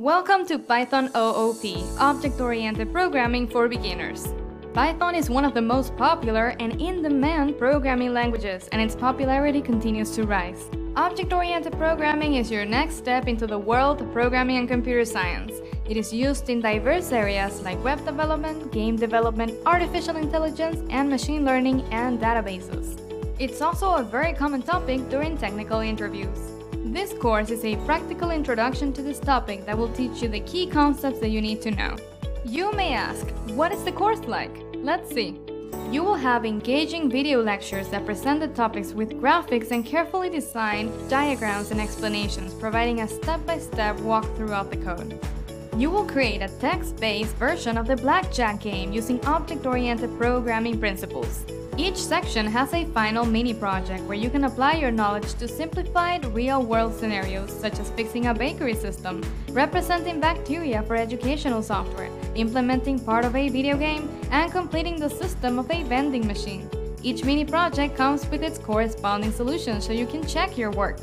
Welcome to Python OOP, Object-Oriented Programming for Beginners. Python is one of the most popular and in-demand programming languages, and its popularity continues to rise. Object-oriented programming is your next step into the world of programming and computer science. It is used in diverse areas like web development, game development, artificial intelligence, and machine learning and databases. It's also a very common topic during technical interviews. This course is a practical introduction to this topic that will teach you the key concepts that you need to know. You may ask, what is the course like? Let's see. You will have engaging video lectures that present the topics with graphics and carefully designed diagrams and explanations, providing a step-by-step -step walk throughout the code. You will create a text-based version of the Blackjack game using object-oriented programming principles. Each section has a final mini project where you can apply your knowledge to simplified real-world scenarios such as fixing a bakery system, representing bacteria for educational software, implementing part of a video game, and completing the system of a vending machine. Each mini project comes with its corresponding solution so you can check your work.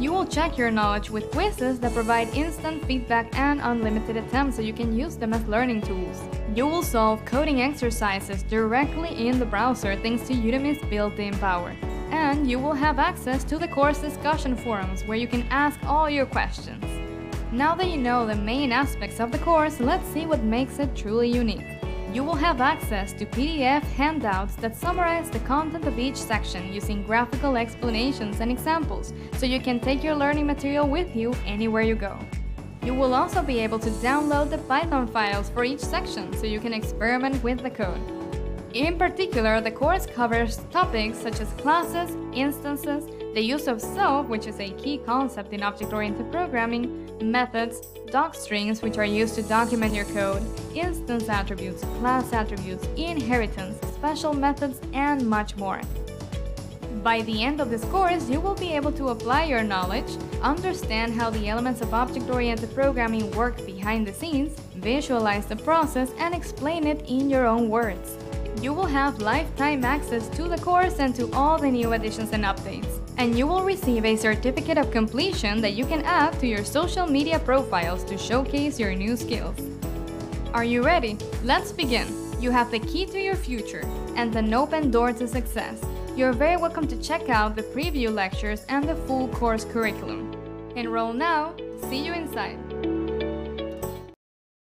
You will check your knowledge with quizzes that provide instant feedback and unlimited attempts so you can use them as learning tools. You will solve coding exercises directly in the browser thanks to Udemy's built-in power. And you will have access to the course discussion forums where you can ask all your questions. Now that you know the main aspects of the course, let's see what makes it truly unique. You will have access to PDF handouts that summarize the content of each section using graphical explanations and examples, so you can take your learning material with you anywhere you go. You will also be able to download the Python files for each section so you can experiment with the code. In particular, the course covers topics such as classes, instances, the use of self, which is a key concept in object-oriented programming, methods, docstrings, which are used to document your code, instance attributes, class attributes, inheritance, special methods, and much more. By the end of this course, you will be able to apply your knowledge, understand how the elements of object-oriented programming work behind the scenes, visualize the process, and explain it in your own words. You will have lifetime access to the course and to all the new additions and updates and you will receive a certificate of completion that you can add to your social media profiles to showcase your new skills. Are you ready? Let's begin! You have the key to your future and an open door to success. You're very welcome to check out the preview lectures and the full course curriculum. Enroll now, see you inside!